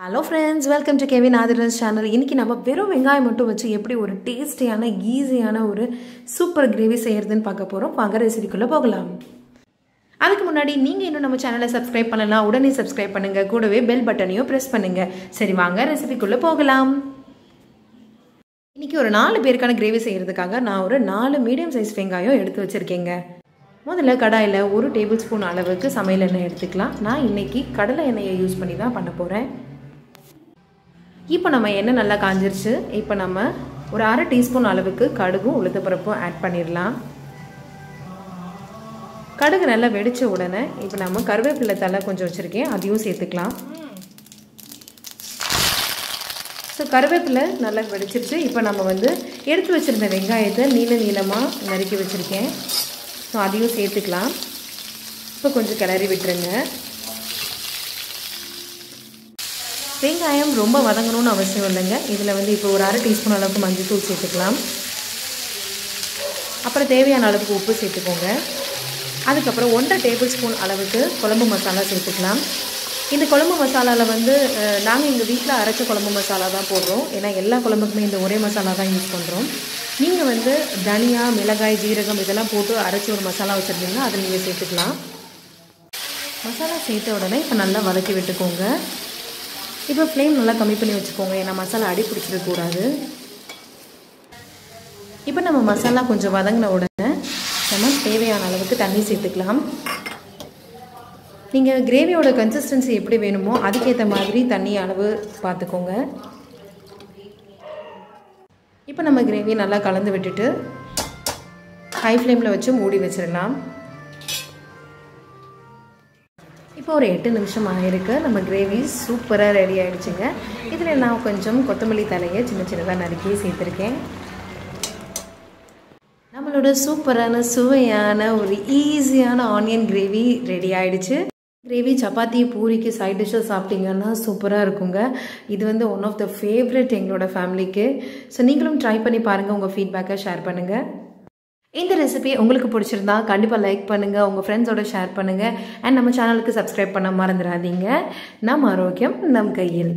Hello friends welcome to Kevin Adhiran's channel இன்றைக்கி நம்ம வெறும் வெங்காயம் மட்டும் வச்சு எப்படி ஒரு டேஸ்டியான ஈஸியான ஒரு சூப்பர் கிரேவி செய்கிறதுன்னு பார்க்க போகிறோம் வாங்க ரெசிபிக்குள்ளே போகலாம். அதுக்கு முன்னாடி நீங்கள் இன்னும் நம்ம சேனலை சப்ஸ்கிரைப் பண்ணலாம் உடனே சப்ஸ்கிரைப் பண்ணுங்கள் கூடவே பெல் பட்டனையும் ப்ரெஸ் பண்ணுங்கள் சரி வாங்க ரெசிபிக்குள்ளே போகலாம். இன்றைக்கி ஒரு நாலு பேருக்கான கிரேவி செய்கிறதுக்காக நான் ஒரு நாலு மீடியம் சைஸ் வெங்காயம் எடுத்து வச்சுருக்கேங்க. முதல்ல கடாயில் ஒரு டேபிள் ஸ்பூன் அளவுக்கு சமையல் எண்ணெய் எடுத்துக்கலாம். நான் இன்றைக்கி கடலை எண்ணெயை யூஸ் பண்ணி தான் பண்ண போகிறேன் இப்போ நம்ம எண்ணெய் நல்லா காஞ்சிருச்சு. இப்போ நம்ம ஒரு அரை டீஸ்பூன் அளவுக்கு கடுகும் உளுத்தப்பருப்பும் ஆட் பண்ணிடலாம். கடுகு நல்லா வெடித்த உடனே இப்போ நம்ம கருவேப்பிலை தலை கொஞ்சம் வச்சுருக்கேன். அதையும் சேர்த்துக்கலாம். ஸோ கருவேப்பிலை நல்லா வெடிச்சிருச்சு. இப்போ நம்ம வந்து எடுத்து வச்சுருந்த வெங்காயத்தை நீள நீளமாக நறுக்கி வச்சுருக்கேன். ஸோ அதையும் சேர்த்துக்கலாம். இப்போ கொஞ்சம் கிளறி விட்டுருங்க. வெங்காயம் ரொம்ப வதங்கணும்னு அவசியம் இல்லைங்க. இதில் வந்து இப்போ ஒரு அரை டீஸ்பூன் அளவுக்கு மஞ்சள் தூள் சேர்த்துக்கலாம். அப்புறம் தேவையான அளவுக்கு உப்பு சேர்த்துக்கோங்க. அதுக்கப்புறம் ஒன்றரை டேபிள் ஸ்பூன் அளவுக்கு குழம்பு மசாலா சேர்த்துக்கலாம். இந்த குழம்பு மசாலாவில் வந்து நாங்கள் எங்கள் வீட்டில் அரைச்ச குழம்பு மசாலா தான் போடுறோம். ஏன்னா எல்லா குழம்புக்குமே இந்த ஒரே மசாலா தான் யூஸ் பண்ணுறோம் நீங்கள் வந்து தனியா மிளகாய் ஜீரகம் இதெல்லாம் போட்டு அரைச்சி ஒரு மசாலா வச்சுருந்தீங்கன்னா அதை நீங்கள் சேர்த்துக்கலாம். மசாலா சேர்த்த உடனே இப்போ நல்லா வதக்கி விட்டுக்கோங்க. இப்போ ஃப்ளேம் நல்லா கம்மி பண்ணி வச்சுக்கோங்க. ஏன்னா மசாலா அடி பிடிச்சிடக்கூடாது இப்போ நம்ம மசாலா கொஞ்சம் வதங்கின உடனே நம்ம தேவையான அளவுக்கு தண்ணி சேர்த்துக்கலாம். நீங்கள் கிரேவியோட கன்சிஸ்டன்சி எப்படி வேணுமோ அதுக்கேற்ற மாதிரி தண்ணி அளவு பார்த்துக்கோங்க. இப்போ நம்ம கிரேவியை நல்லா கலந்து விட்டுட்டு ஹை ஃப்ளேமில் வச்சு மூடி வச்சிடலாம். இப்போ ஒரு எட்டு நிமிஷம் ஆகிருக்கு நம்ம கிரேவி சூப்பராக ரெடி ஆகிடுச்சுங்க இதில் நான் கொஞ்சம் கொத்தமல்லி தலையை சின்ன சின்னதாக நறுக்கி சேர்த்துருக்கேன். நம்மளோட சூப்பரான சுவையான ஒரு ஈஸியான ஆனியன் கிரேவி ரெடி ஆகிடுச்சு கிரேவி சப்பாத்தி பூரிக்கு சைட் டிஷ்ஷாக சாப்பிட்டீங்கன்னா சூப்பராக இருக்குங்க. இது வந்து ஒன் ஆஃப் த ஃபேவரட் எங்களோட ஃபேமிலிக்கு ஸோ நீங்களும் ட்ரை பண்ணி பாருங்கள் உங்கள் ஃபீட்பேக்கை ஷேர் பண்ணுங்கள் இந்த ரெசிபி உங்களுக்கு பிடிச்சிருந்தா கண்டிப்பாக லைக் பண்ணுங்கள் உங்கள் ஃப்ரெண்ட்ஸோட ஷேர் பண்ணுங்கள் அண்ட் நம்ம சேனலுக்கு சப்ஸ்கிரைப் பண்ண மறந்துடாதீங்க. நம் ஆரோக்கியம் நம் கையில்.